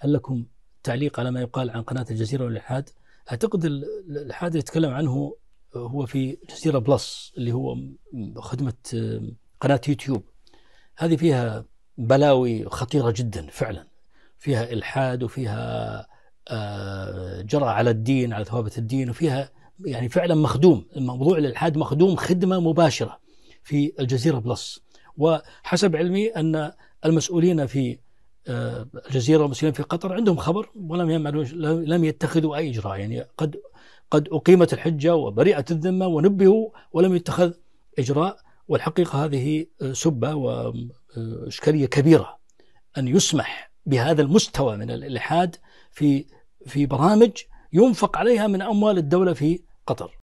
هل لكم تعليق على ما يقال عن قناة الجزيرة والإلحاد؟ أعتقد الإلحاد اللي يتكلم عنه هو في جزيرة بلس اللي هو خدمة قناة يوتيوب. هذه فيها بلاوي خطيرة جدا فعلا. فيها إلحاد وفيها آه، جرأة على الدين على ثوابت الدين وفيها يعني فعلا مخدوم. موضوع الإلحاد مخدوم خدمة مباشرة في الجزيرة بلس وحسب علمي أن المسؤولين في آه، الجزيرة والمسؤولين في قطر عندهم خبر ولم يعملوا لم يتخذوا أي إجراء. يعني قد قد أقيمت الحجة وبرئت الذمة ونبهوا ولم يتخذ إجراء. والحقيقة هذه سبة وإشكالية كبيرة أن يسمح بهذا المستوى من الإلحاد في في برامج ينفق عليها من أموال الدولة في قطر.